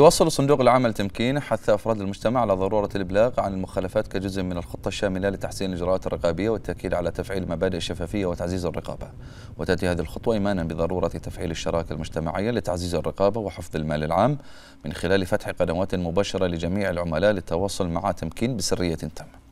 يواصل صندوق العمل تمكين حث أفراد المجتمع على ضرورة الإبلاغ عن المخالفات كجزء من الخطة الشاملة لتحسين الإجراءات الرقابية والتأكيد على تفعيل مبادئ الشفافية وتعزيز الرقابة. وتأتي هذه الخطوة إيمانا بضرورة تفعيل الشراكة المجتمعية لتعزيز الرقابة وحفظ المال العام من خلال فتح قنوات مباشرة لجميع العملاء للتواصل مع تمكين بسرية تامة.